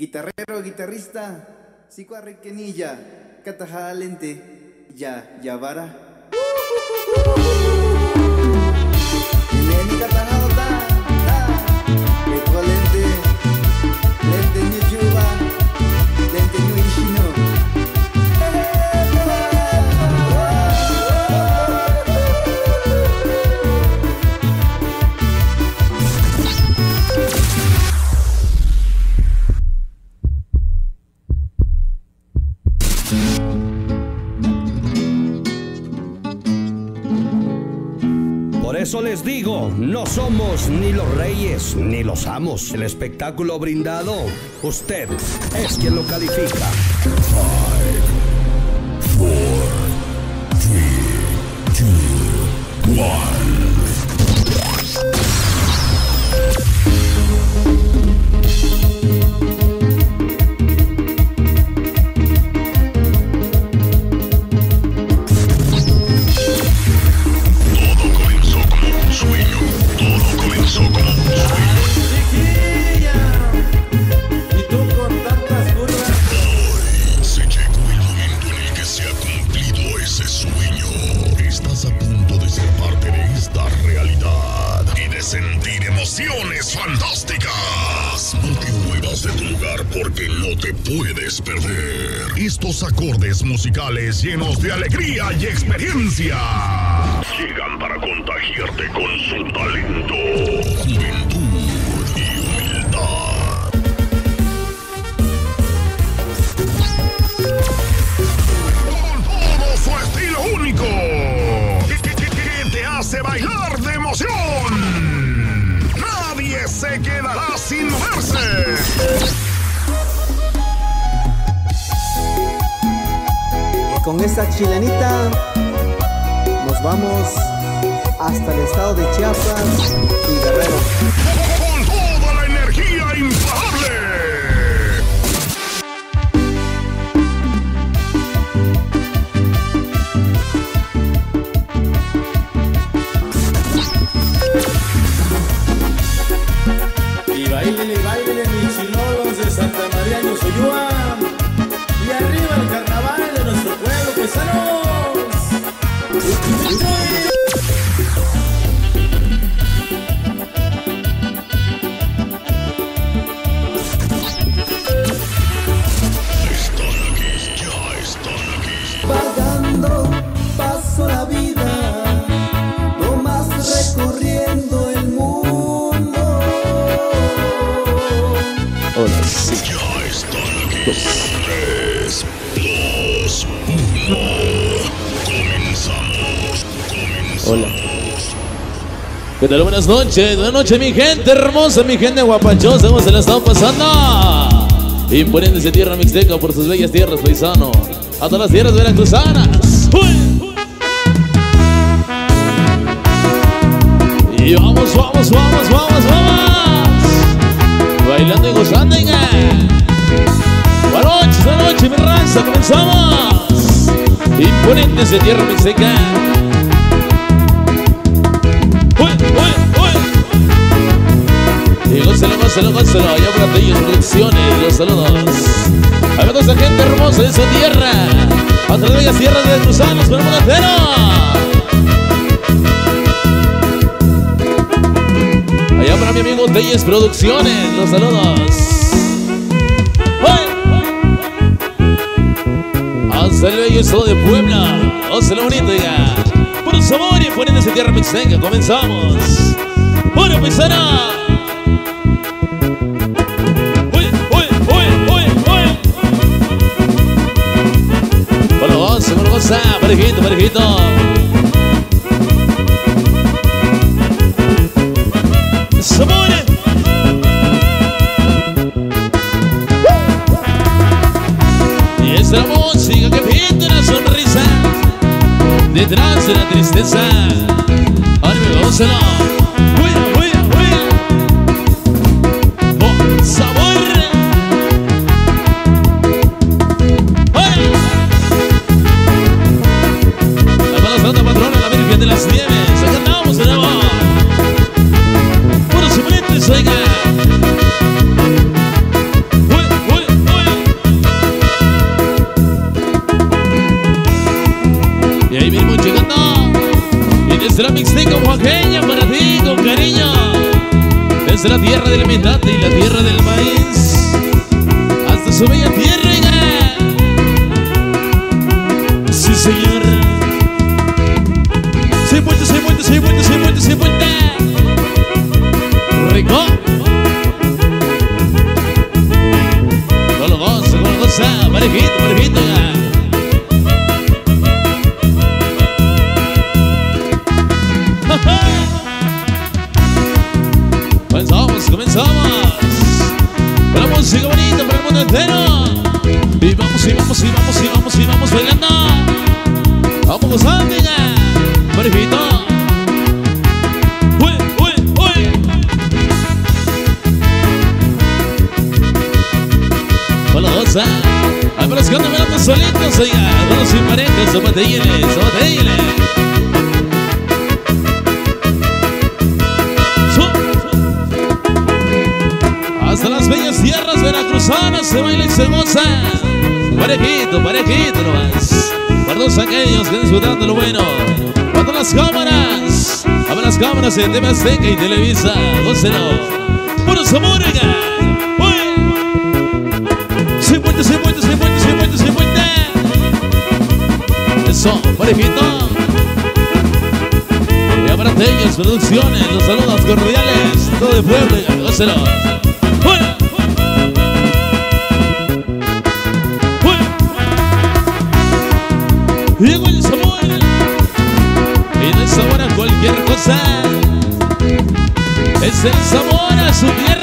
guitarrista, Sico Arrequenilla, Catajalente, Ya, Yavara. Neni Catajota, Ecualente, Lente Nyuchuba, eso les digo, no somos ni los reyes ni los amos. El espectáculo brindado, usted es quien lo califica. Todo Estos acordes musicales llenos de alegría y experiencia llegan para contagiarte con su talento, juventud y humildad. con todo su estilo único que te hace bailar de emoción. Nadie se quedará sin moverse. Con esta chilenita nos vamos hasta el estado de Chiapas y Guerrero. Pueblo, ¿Qué tal? Buenas noches, buenas noches mi gente hermosa, mi gente guapachosa, ¿cómo se la están pasando? Imponiéndose tierra mixteca por sus bellas tierras paisano, a todas las tierras veracruzanas. Y vamos, vamos, vamos, vamos, vamos. Bailando y gozando. Buenas noches, buenas noches, mi raza, comenzamos. Imponentes de tierra mixteca. Gózalo, gózalo. Ya por Atillos Producciones, los saludos. A toda esa gente hermosa de su tierra. A través de las tierras de Cruzanos, con el mundo. Allá para mi amigo Telles Producciones, los saludos. El bello estado de Puebla. Hasta bonito, diga. Por sabor y poniéndose tierra mixteca, comenzamos. ¡Bueno, paisana! Parejito, la tierra bailando. Vamos gozando, ya. Parejito. Uy, uy, uy. Con la goza. Ay, pero es que andan mirando solitos, oiga. Todos sin parejas, zapatillas, zapatillas. Aquellos que disfrutan de lo bueno. Para las cámaras. A ver las cámaras en TV Azteca y Televisa. Gócelo. Oiga. Uy. Se puente, se puente, se puente, se puente, se puente. Eso, parejito. Y para Teñas Producciones, los saludos cordiales. Todo de pueblo. Gócelo. Fuera. El sabor a su tierra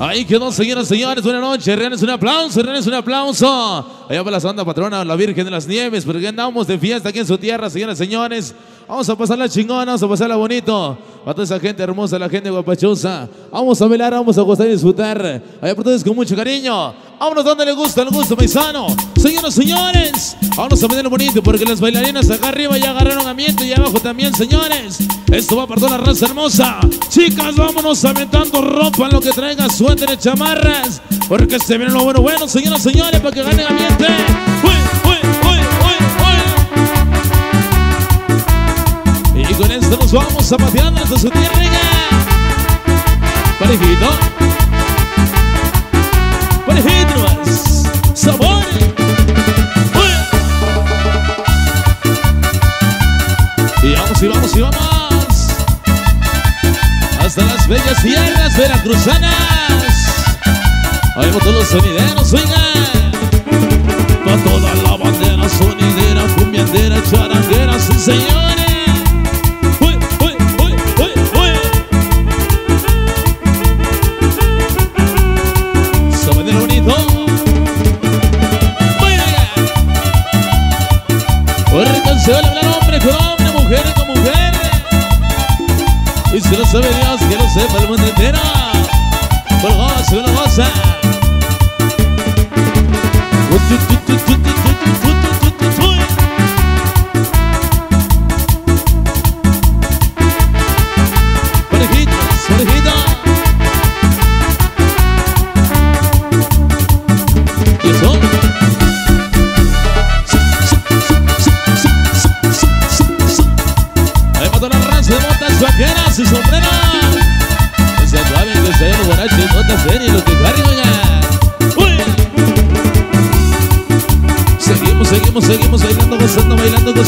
Ahí quedó, señoras y señores. Buenas noches. Reales un aplauso, reales un aplauso. Allá para la Santa Patrona, la Virgen de las Nieves, porque andamos de fiesta aquí en su tierra, señoras y señores. Vamos a pasarla chingona, vamos a pasarla bonito. Para toda esa gente hermosa, la gente guapachosa. Vamos a velar, vamos a gozar y disfrutar. Allá por todos con mucho cariño. Vámonos donde le gusta, le gusta, paisano. Señoras señores, vámonos a ponerlo bonito porque las bailarinas acá arriba ya agarraron ambiente y abajo también, señores. Esto va para toda la raza hermosa. Chicas, vámonos aventando ropa lo que traiga suéteres, chamarras. Porque se viene lo bueno, bueno, señoras señores, para que ganen ambiente. Uy, uy, con esto nos vamos zapateando hasta su tierra. Parejito. Parejito nomás. Sabor. Y vamos, y vamos, y vamos. Hasta las bellas tierras veracruzanas. Ahí vamos todos los sonideros, oigan.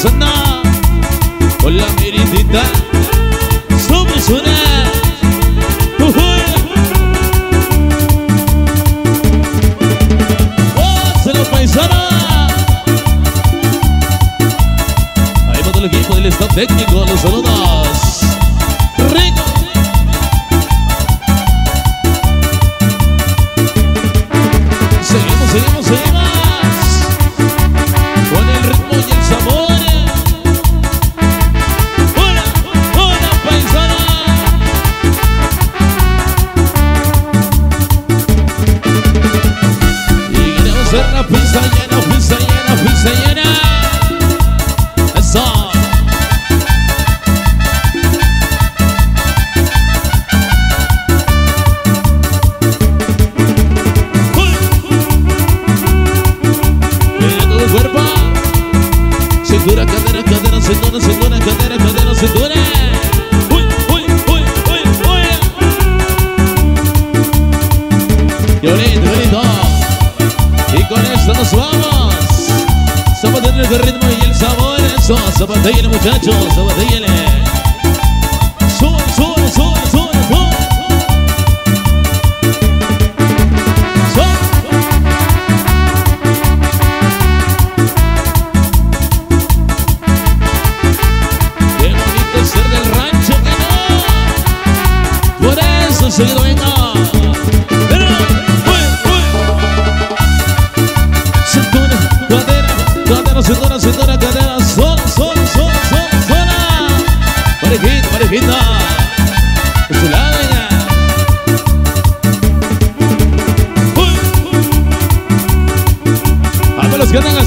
Gozando. Con la miritita. Somos una. Ahí técnico, los saludos. el ritmo y el sabor. Eso, zapateíle muchachos, zapateíle.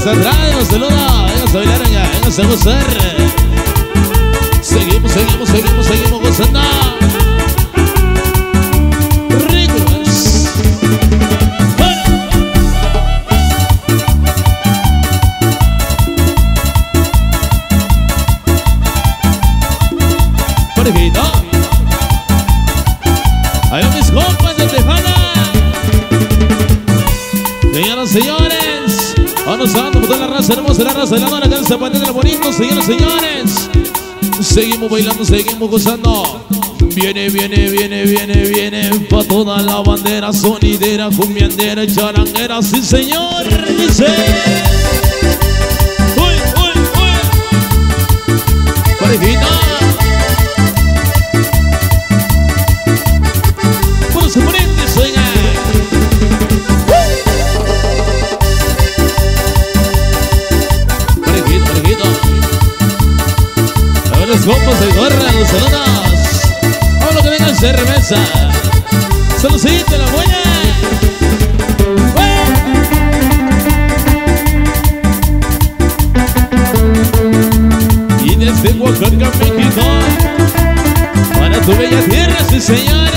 Los saluda. Venga a bailar, venga, venga a. Seguimos bailando, seguimos gozando. Viene, viene, viene, viene, viene pa' toda la bandera sonidera, cumbiandera, charanguera, sí señor, dice. Uy, uy, uy. Parejita. Compas de gorra, los saludos. Vamos que vengan cerveza. Saludcita, la buena. Y desde Oaxaca, México, para tu bella tierra, sí señores.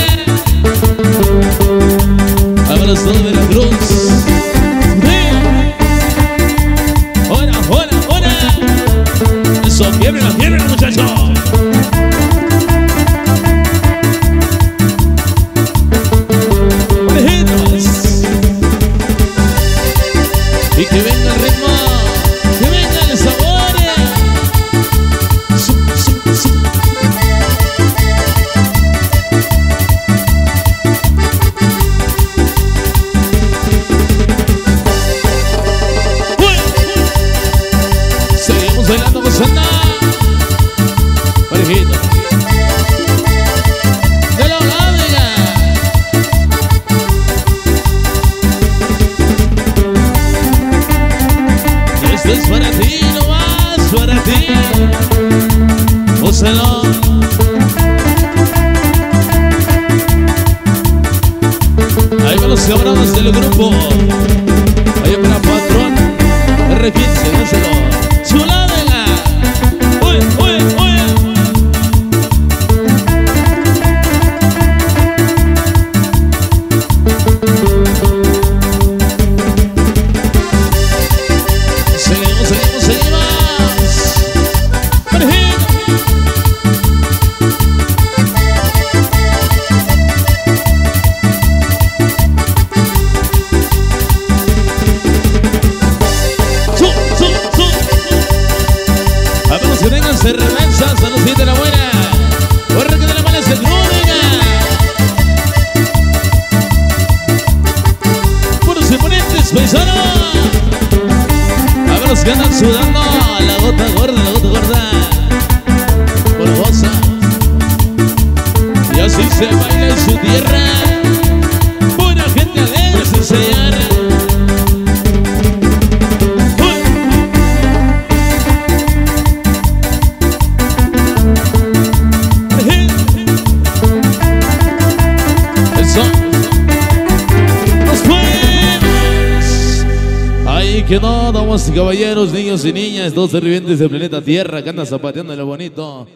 Abrazo de la cruz. Ahí van los del grupo. Ahí para patrón. R15, gózalo. Quedó, damas y caballeros, niños y niñas, dos servientes del planeta Tierra que andan zapateando lo bonito.